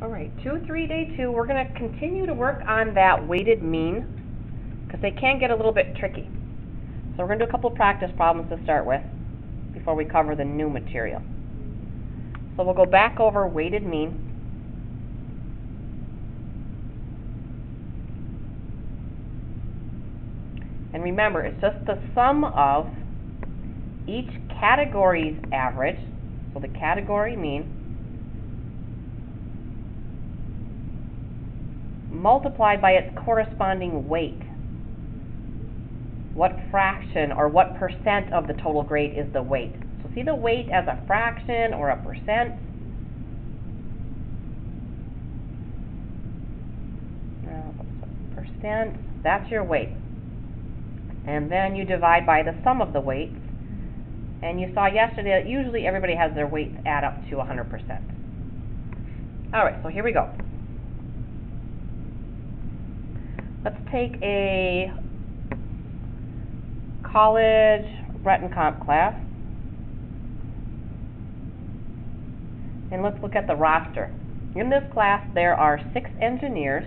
All right, two, three, day two, we're going to continue to work on that weighted mean because they can get a little bit tricky. So we're going to do a couple of practice problems to start with before we cover the new material. So we'll go back over weighted mean. And remember, it's just the sum of each category's average, so the category mean, multiplied by its corresponding weight. What fraction or what percent of the total grade is the weight? So see the weight as a fraction or a percent. Percent, that's your weight. And then you divide by the sum of the weights. And you saw yesterday that usually everybody has their weights add up to 100%. All right, so here we go. Let's take a college and comp class. And let's look at the roster. In this class, there are six engineers.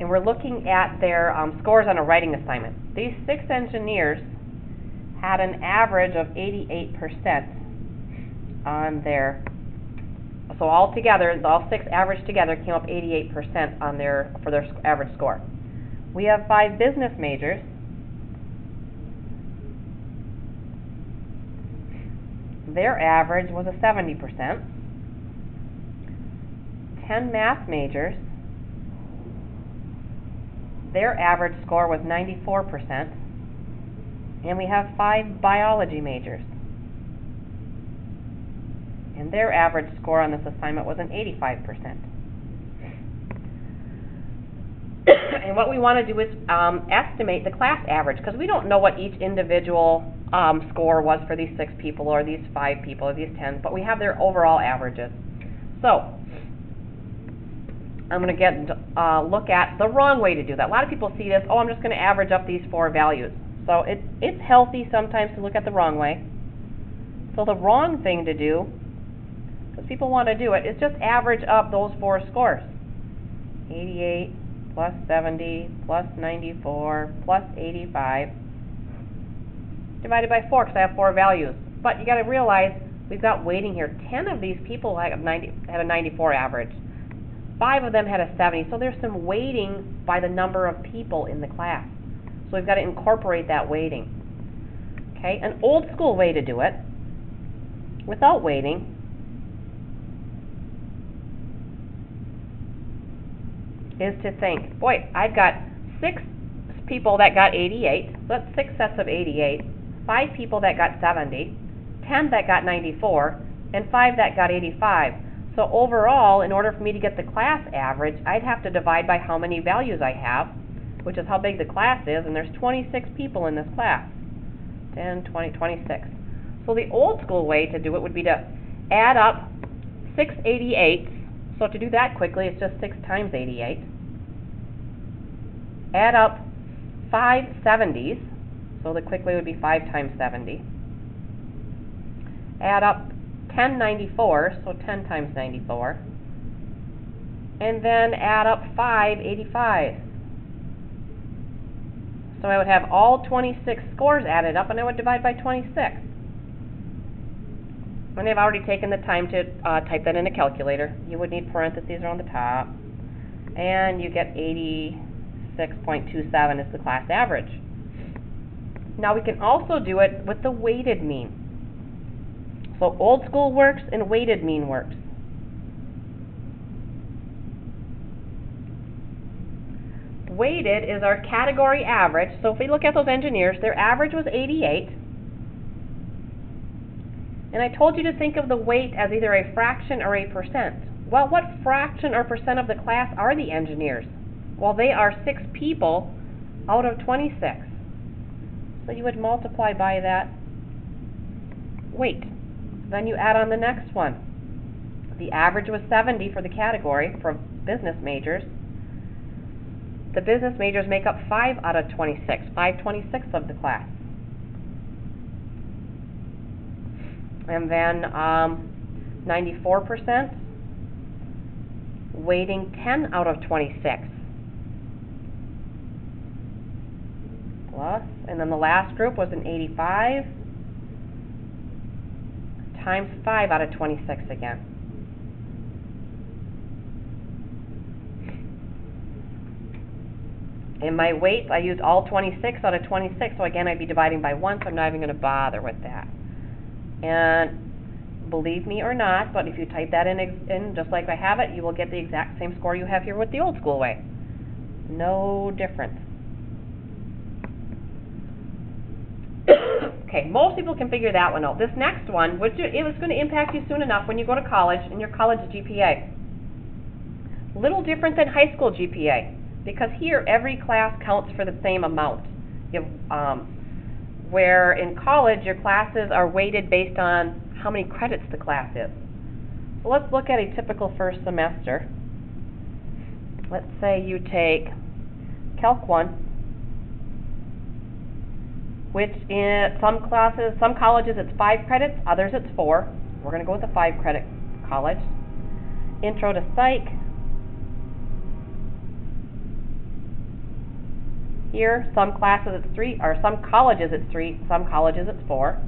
And we're looking at their um, scores on a writing assignment. These six engineers had an average of 88% on their so all together, all six averaged together came up 88% on their for their average score. We have five business majors. Their average was a 70%. 10 math majors. Their average score was 94%. And we have five biology majors and their average score on this assignment was an 85%. and what we want to do is um, estimate the class average because we don't know what each individual um, score was for these six people or these five people or these ten, but we have their overall averages. So I'm going to get uh, look at the wrong way to do that. A lot of people see this, oh, I'm just going to average up these four values. So it, it's healthy sometimes to look at the wrong way. So the wrong thing to do because people want to do it, is just average up those four scores. 88 plus 70 plus 94 plus 85 divided by 4 because I have four values. But you got to realize we've got weighting here. 10 of these people had, 90, had a 94 average. Five of them had a 70. So there's some weighting by the number of people in the class. So we've got to incorporate that weighting. Okay, an old school way to do it, without weighting, is to think, boy, I've got six people that got 88, so that's six sets of 88, five people that got 70, 10 that got 94, and five that got 85. So overall, in order for me to get the class average, I'd have to divide by how many values I have, which is how big the class is, and there's 26 people in this class. 10, 20, 26. So the old school way to do it would be to add up 688 so to do that quickly, it's just 6 times 88. Add up 5 70s, so the quick way would be 5 times 70. Add up 10 94s, so 10 times 94. And then add up 5 85s. So I would have all 26 scores added up, and I would divide by 26 when they've already taken the time to uh, type that in a calculator, you would need parentheses around the top, and you get 86.27 is the class average. Now we can also do it with the weighted mean. So old school works and weighted mean works. Weighted is our category average. So if we look at those engineers, their average was 88. And I told you to think of the weight as either a fraction or a percent. Well, what fraction or percent of the class are the engineers? Well, they are six people out of 26. So you would multiply by that weight. Then you add on the next one. The average was 70 for the category for business majors. The business majors make up 5 out of 26, 5 26 of the class. And then, um, ninety-four percent, weighting ten out of twenty-six. Plus, and then the last group was an eighty-five, times five out of twenty-six again. In my weights, I used all twenty-six out of twenty-six, so again, I'd be dividing by one, so I'm not even gonna bother with that. And believe me or not, but if you type that in, in just like I have it, you will get the exact same score you have here with the old school way. No difference. Okay, most people can figure that one out. This next one, which it was gonna impact you soon enough when you go to college and your college GPA. Little different than high school GPA, because here, every class counts for the same amount. You, um, where in college, your classes are weighted based on how many credits the class is. So let's look at a typical first semester. Let's say you take Calc one, which in some classes, some colleges it's five credits, others it's four. We're gonna go with the five credit college. Intro to Psych. Here, some classes it's three, or some colleges it's three, some colleges it's four.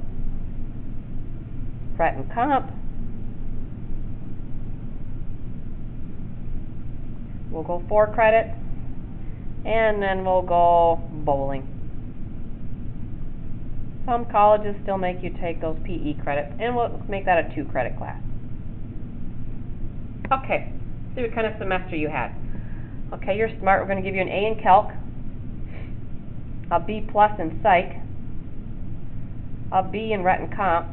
Rhet and Comp. We'll go four credits, and then we'll go bowling. Some colleges still make you take those PE credits, and we'll make that a two credit class. Okay, see what kind of semester you had. Okay, you're smart, we're gonna give you an A in Calc, a B plus in Psych, a B in Rhet and Comp,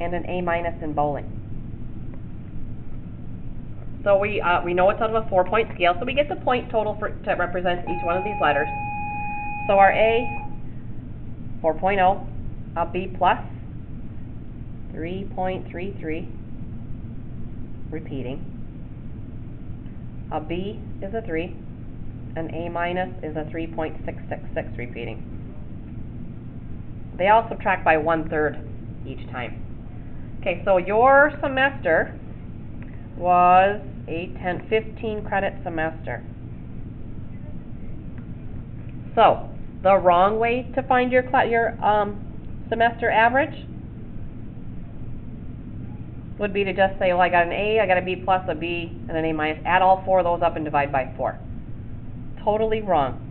and an A minus in Bowling. So we, uh, we know it's out of a four-point scale, so we get the point total for, to represent each one of these letters. So our A 4.0, a B plus, 3.33, repeating. A B is a 3, an A minus is a 3.666, repeating. They all subtract by one-third each time. Okay, so your semester was a 10, 15 credit semester. So, the wrong way to find your your um, semester average would be to just say, well, I got an A, I got a B plus, a B, and an A minus. Add all four of those up and divide by four. Totally wrong.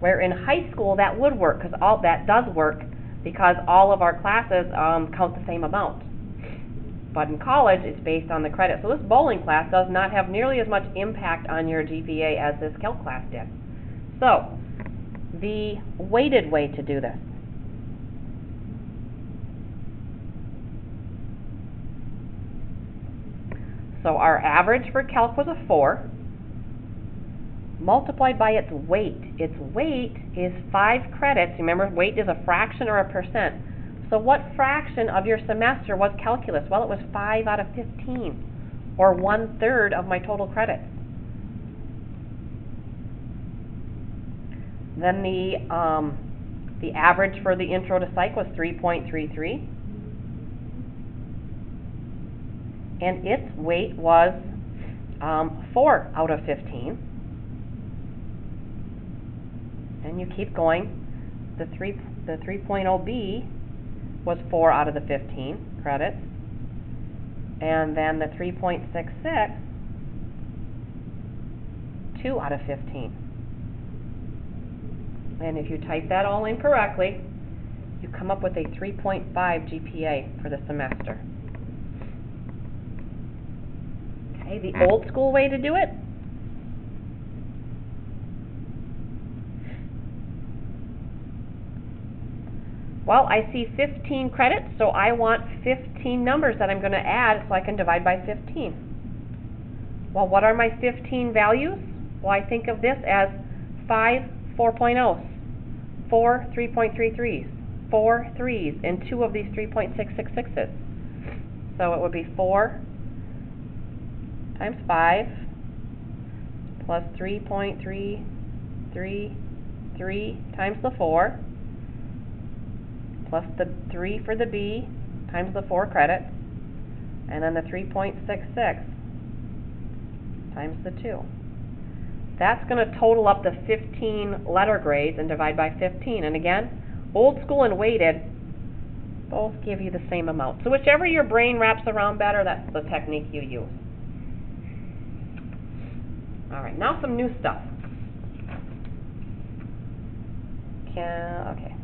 Where in high school that would work, because all that does work, because all of our classes um, count the same amount. But in college, it's based on the credit. So this bowling class does not have nearly as much impact on your GPA as this calc class did. So, the weighted way to do this. So our average for calc was a 4, multiplied by its weight. Its weight is 5 credits. Remember, weight is a fraction or a percent. So what fraction of your semester was calculus? Well, it was 5 out of 15, or one-third of my total credits. Then the, um, the average for the intro to psych was 3.33. And its weight was um, 4 out of 15. And you keep going. The 3, the 3.0B was 4 out of the 15 credits. And then the 3.66, 2 out of 15. And if you type that all in correctly, you come up with a 3.5 GPA for the semester. Okay, the hmm. old school way to do it Well, I see 15 credits, so I want 15 numbers that I'm going to add so I can divide by 15. Well, what are my 15 values? Well, I think of this as 5 4.0s, 4 3.33s, 4 3s, and 2 of these 3.666s. So it would be 4 times 5 plus three point three three three times the four plus the three for the B times the four credits and then the three point six six times the two. That's gonna total up the fifteen letter grades and divide by fifteen. And again, old school and weighted both give you the same amount. So whichever your brain wraps around better, that's the technique you use. All right, now some new stuff. Can, okay.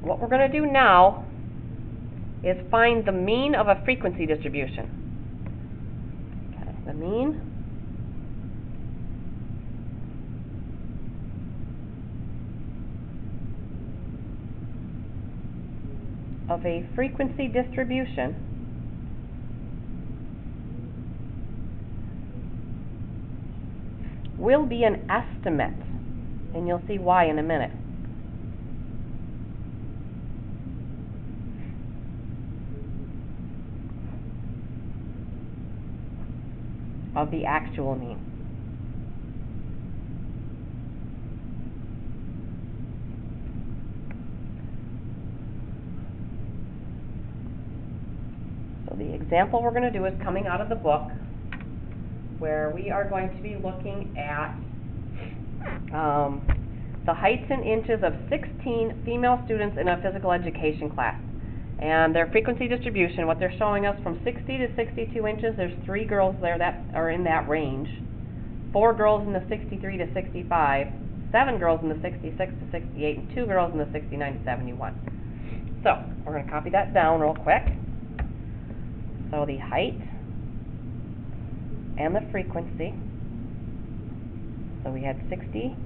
What we're going to do now is find the mean of a frequency distribution. Okay, the mean of a frequency distribution will be an estimate, and you'll see why in a minute. of the actual mean. So the example we're going to do is coming out of the book where we are going to be looking at um, the heights and inches of 16 female students in a physical education class. And their frequency distribution, what they're showing us from 60 to 62 inches, there's three girls there that are in that range. Four girls in the 63 to 65, seven girls in the 66 to 68, and two girls in the 69 to 71. So, we're going to copy that down real quick. So the height and the frequency. So we had 60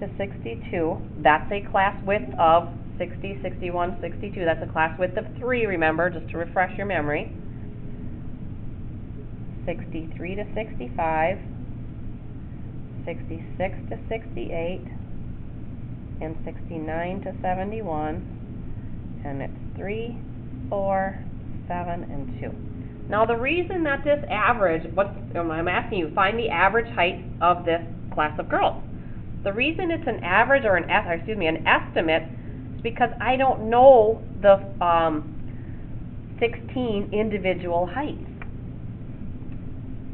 to 62. That's a class width of 60, 61, 62. That's a class width of 3, remember, just to refresh your memory. 63 to 65, 66 to 68, and 69 to 71. And it's 3, 4, 7, and 2. Now the reason that this average, what I'm asking you, find the average height of this class of girls. The reason it's an average or an excuse me, an estimate is because I don't know the um, 16 individual heights.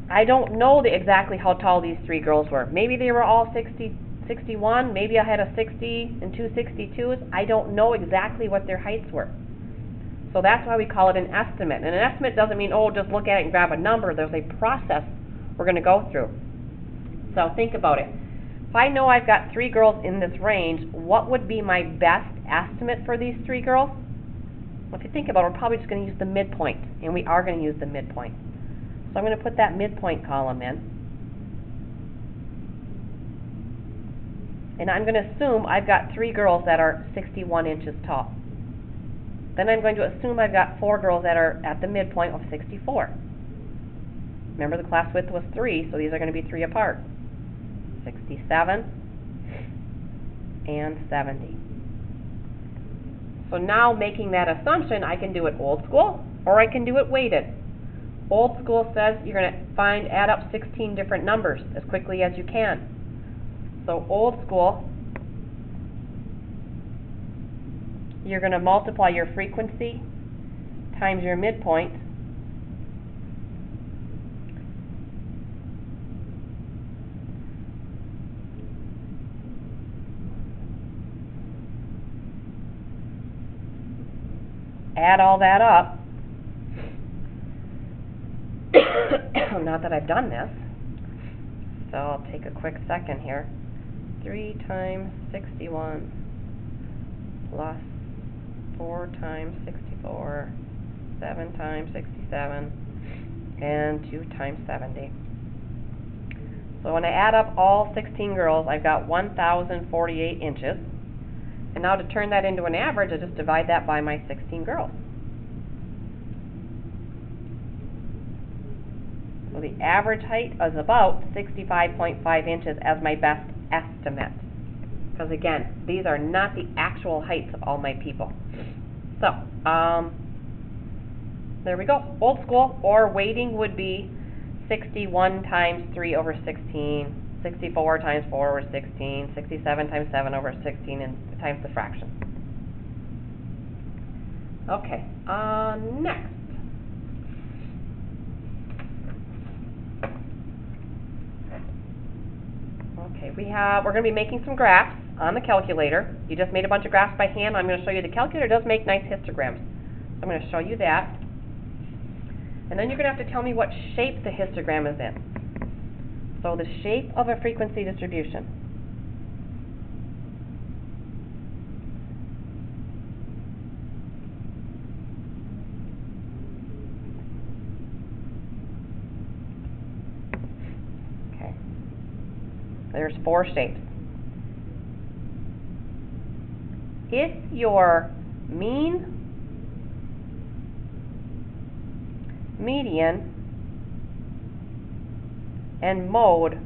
I don't know the, exactly how tall these three girls were. Maybe they were all 60, 61. Maybe I had a 60 and two 62s. I don't know exactly what their heights were. So that's why we call it an estimate. And an estimate doesn't mean, oh, just look at it and grab a number. There's a process we're going to go through. So think about it. If I know I've got three girls in this range, what would be my best estimate for these three girls? Well, if you think about it, we're probably just going to use the midpoint, and we are going to use the midpoint. So I'm going to put that midpoint column in. And I'm going to assume I've got three girls that are 61 inches tall. Then I'm going to assume I've got four girls that are at the midpoint of 64. Remember the class width was 3, so these are going to be 3 apart. 67 and 70. So now making that assumption, I can do it old school or I can do it weighted. Old school says you're going to find, add up 16 different numbers as quickly as you can. So old school, you're going to multiply your frequency times your midpoint. Add all that up. Not that I've done this so I'll take a quick second here. 3 times 61 plus 4 times 64, 7 times 67, and 2 times 70. So when I add up all 16 girls, I've got 1,048 inches. And now to turn that into an average, I just divide that by my 16 girls. So the average height is about 65.5 inches as my best estimate. Because again, these are not the actual heights of all my people. So, um, there we go. Old school or weighting would be 61 times 3 over 16, 64 times 4 over 16, 67 times 7 over 16, and times the fraction. Okay, uh, next. Okay, we have, we're going to be making some graphs on the calculator. You just made a bunch of graphs by hand. I'm going to show you the calculator does make nice histograms. So I'm going to show you that. And then you're going to have to tell me what shape the histogram is in. So the shape of a frequency distribution. Okay. There's four shapes. If your mean, median, and mode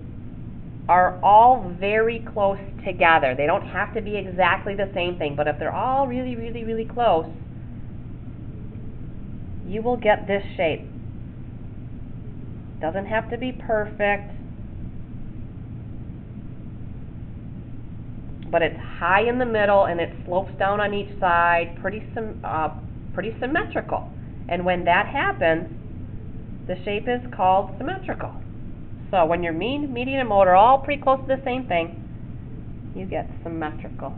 are all very close together. They don't have to be exactly the same thing, but if they're all really, really, really close, you will get this shape. Doesn't have to be perfect, but it's high in the middle and it slopes down on each side, pretty uh, pretty symmetrical. And when that happens, the shape is called symmetrical. So when your mean, median, and mode are all pretty close to the same thing, you get symmetrical.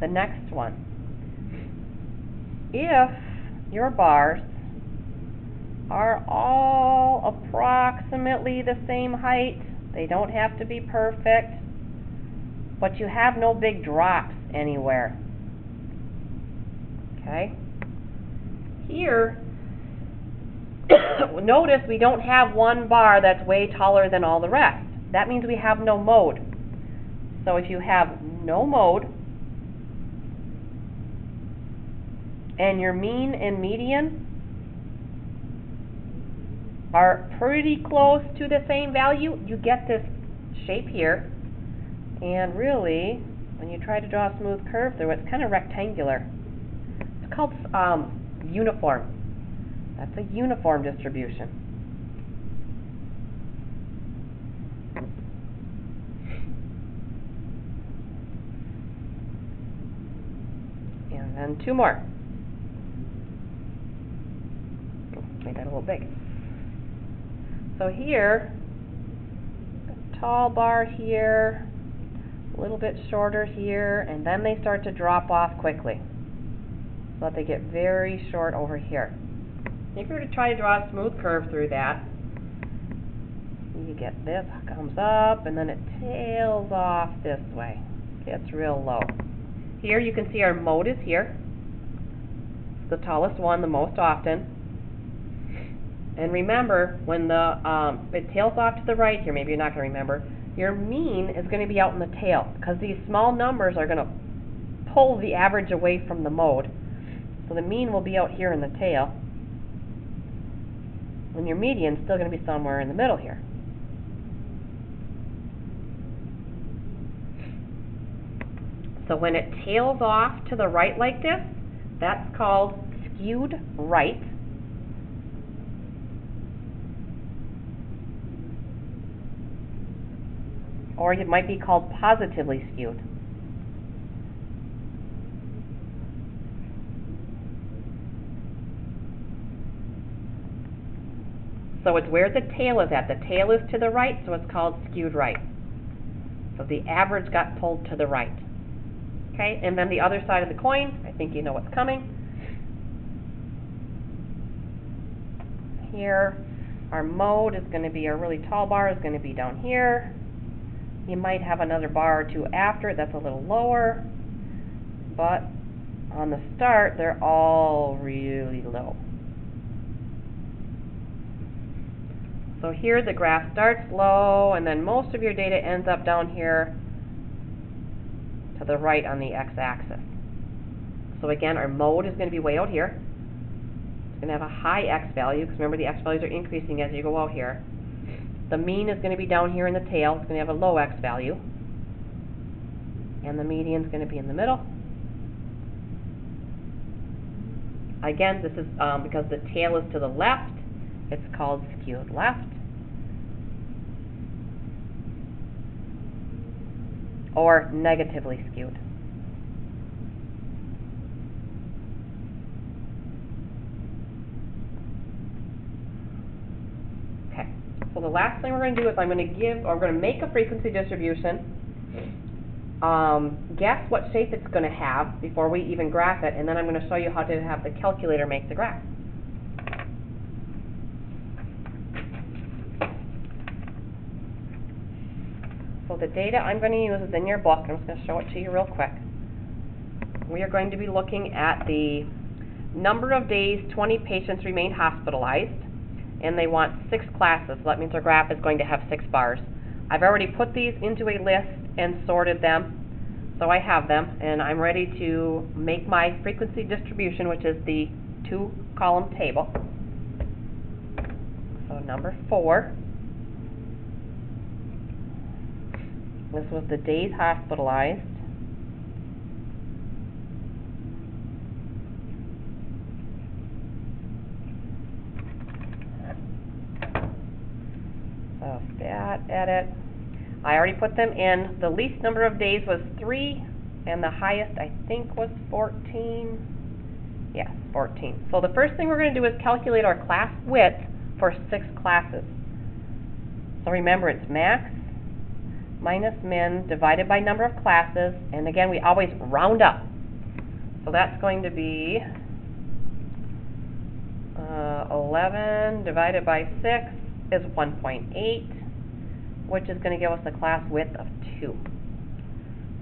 The next one. If your bars are all approximately the same height, they don't have to be perfect, but you have no big drops anywhere. Okay? Here, notice we don't have one bar that's way taller than all the rest. That means we have no mode. So if you have no mode, and your mean and median are pretty close to the same value, you get this shape here. And really, when you try to draw a smooth curve through it, it's kind of rectangular. It's called um, uniform. That's a uniform distribution. And then two more. Made that a little big. So here, tall bar here, a little bit shorter here, and then they start to drop off quickly. So that they get very short over here. If you were to try to draw a smooth curve through that, you get this comes up and then it tails off this way. Gets real low. Here you can see our mode is here. It's the tallest one the most often. And remember, when the um, it tails off to the right here, maybe you're not going to remember, your mean is going to be out in the tail because these small numbers are going to pull the average away from the mode. So the mean will be out here in the tail. And your median is still going to be somewhere in the middle here. So when it tails off to the right like this, that's called skewed right. Or it might be called positively skewed. So it's where the tail is at. The tail is to the right, so it's called skewed right. So the average got pulled to the right. Okay, and then the other side of the coin, I think you know what's coming. Here, our mode is going to be, our really tall bar is going to be down here. You might have another bar or two after it that's a little lower, but on the start, they're all really low. So here the graph starts low, and then most of your data ends up down here to the right on the x-axis. So again, our mode is going to be way out here. It's going to have a high x value, because remember the x values are increasing as you go out here. The mean is going to be down here in the tail. It's going to have a low x value. And the median is going to be in the middle. again, this is, um, because the tail is to the left, it's called skewed left. Or negatively skewed. Okay, so the last thing we're going to do is I'm going to give, or I'm going to make a frequency distribution um, guess what shape it's going to have before we even graph it, and then I'm going to show you how to have the calculator make the graph. So the data I'm going to use is in your book. I'm just going to show it to you real quick. We are going to be looking at the number of days 20 patients remain hospitalized, and they want six classes. So that means our graph is going to have six bars. I've already put these into a list and sorted them. So I have them, and I'm ready to make my frequency distribution, which is the two column table. So number four. This was the days hospitalized. So stat edit. I already put them in. The least number of days was three, and the highest, I think, was 14. Yes, 14. So the first thing we're going to do is calculate our class width for six classes. So remember, it's max minus min divided by number of classes, and again, we always round up. So that's going to be uh, 11 divided by 6 is 1.8 which is going to give us a class width of 2.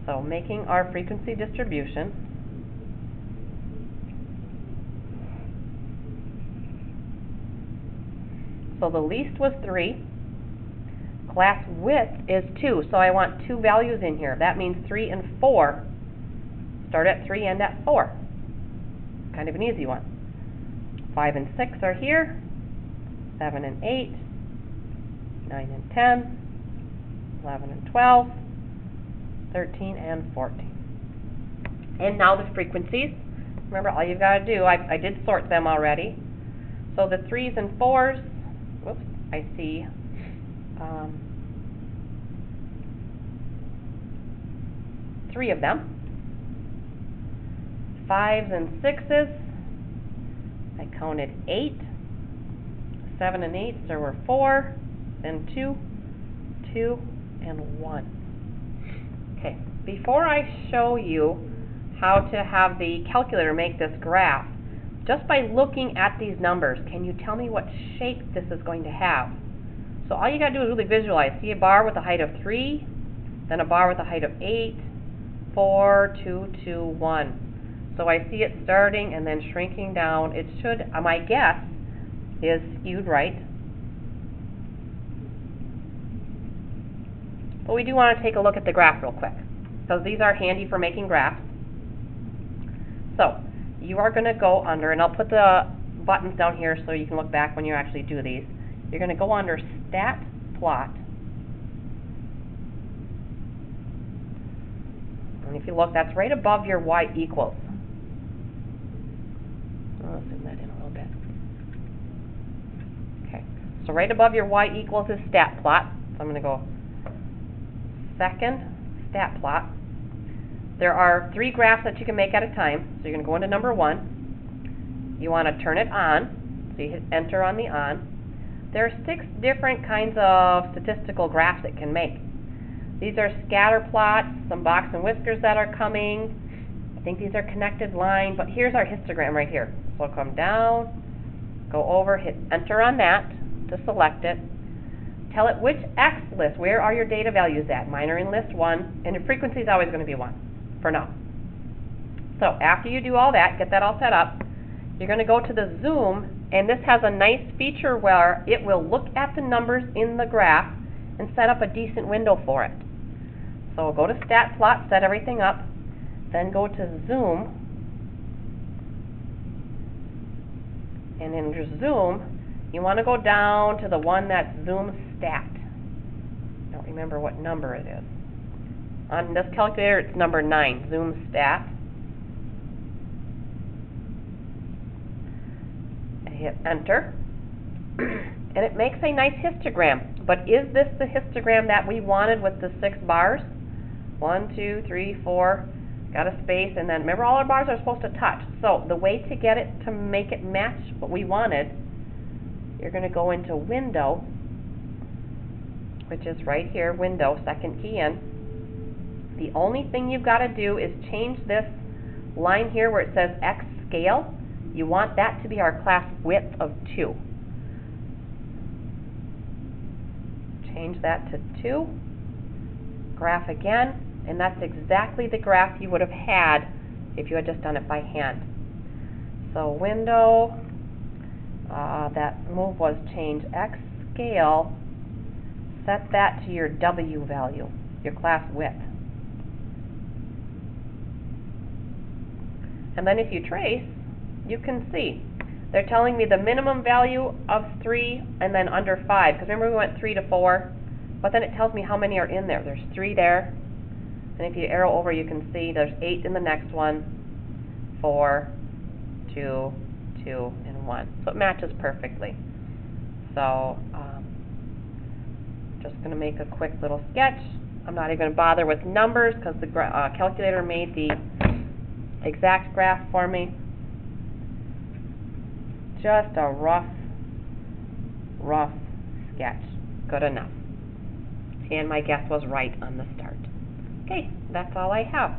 So making our frequency distribution, so the least was 3, class width is 2, so I want two values in here. That means 3 and 4 start at 3 and at 4. Kind of an easy one. 5 and 6 are here, 7 and 8, 9 and 10, 11 and 12, 13 and 14. And now the frequencies. Remember, all you've got to do, I, I did sort them already. So the 3s and 4s, whoops, I see um, three of them. 5s and 6s, I counted 8. 7 and 8s, there were 4, and 2, 2, and 1. Okay, before I show you how to have the calculator make this graph, just by looking at these numbers, can you tell me what shape this is going to have? So all you got to do is really visualize. See a bar with a height of 3, then a bar with a height of 8, 4, 2, 2, 1. So I see it starting and then shrinking down. It should, uh, my guess, is skewed right. But we do want to take a look at the graph real quick, because these are handy for making graphs. So, you are going to go under, and I'll put the buttons down here so you can look back when you actually do these. You're going to go under Stat Plot. And if you look, that's right above your y equals. I'll zoom that in a little bit. Okay, so right above your y equals is stat plot. So I'm going to go second stat plot. There are three graphs that you can make at a time. So you're going to go into number one. You want to turn it on. So you hit enter on the on. There are six different kinds of statistical graphs it can make. These are scatter plots, some box and whiskers that are coming. I think these are connected line, but here's our histogram right here. So I'll come down, go over, hit enter on that to select it. Tell it which X list, where are your data values at? Mine are in list 1, and the frequency is always going to be 1 for now. So after you do all that, get that all set up, you're going to go to the zoom, and this has a nice feature where it will look at the numbers in the graph and set up a decent window for it. So go to stat plot, set everything up, then go to zoom, and in zoom, you want to go down to the one that's zoom stat. Don't remember what number it is. On this calculator, it's number 9, zoom stat. hit enter. and it makes a nice histogram. But is this the histogram that we wanted with the six bars? One, two, three, four, got a space, and then remember all our bars are supposed to touch. So the way to get it to make it match what we wanted, you're going to go into Window, which is right here, Window, second key in. The only thing you've got to do is change this line here where it says X scale. You want that to be our class width of 2. Change that to 2. Graph again, and that's exactly the graph you would have had if you had just done it by hand. So window, uh, that move was change X scale, set that to your W value, your class width. And then if you trace, you can see. They're telling me the minimum value of 3 and then under 5. Because remember we went 3 to 4? But then it tells me how many are in there. There's 3 there. And if you arrow over, you can see there's 8 in the next one, 4, 2, 2, and 1. So it matches perfectly. So, just going to make a quick little sketch. I'm not even going to bother with numbers because the uh, calculator made the exact graph for me. Just a rough, rough sketch. Good enough. And my guess was right on the start. Okay, that's all I have.